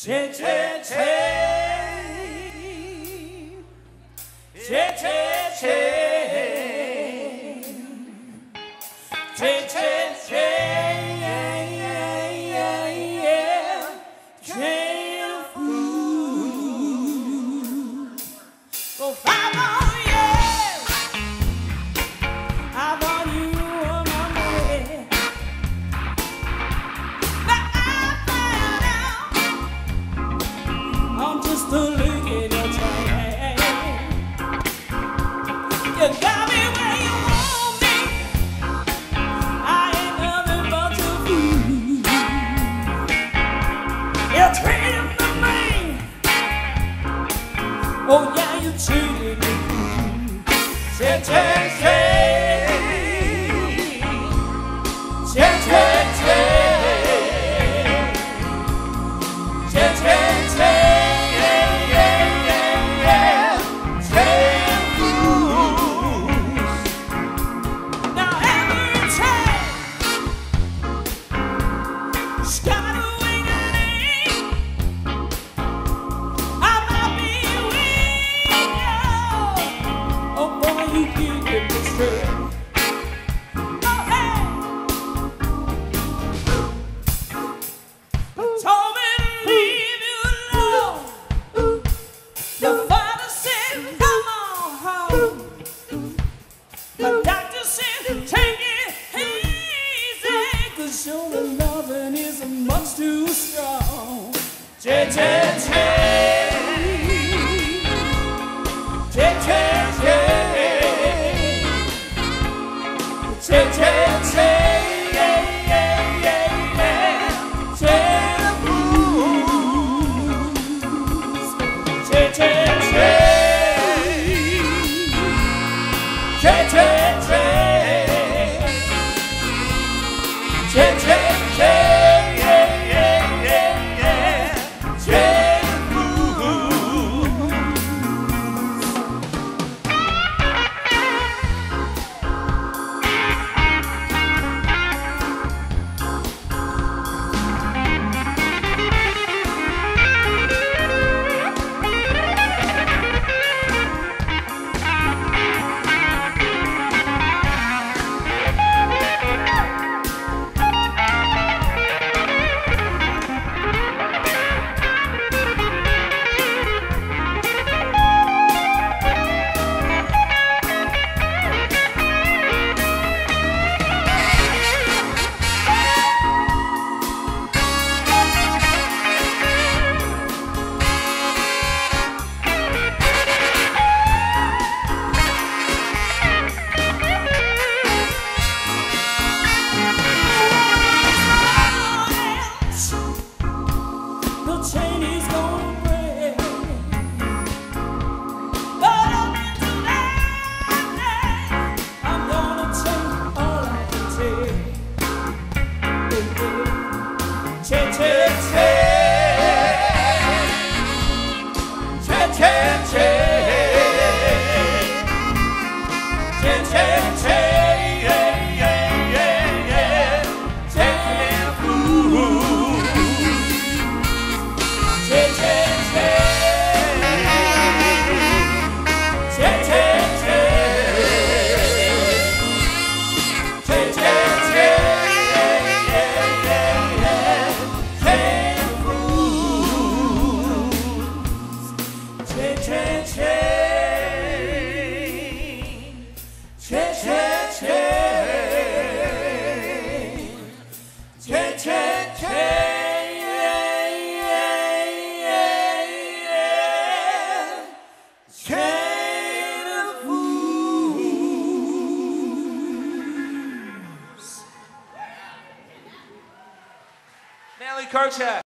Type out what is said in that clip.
Che che take to show that loving is much too strong. J, J, J. J, J, J. J, J, J. J, J, J. culture.